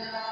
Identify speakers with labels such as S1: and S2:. S1: Gracias.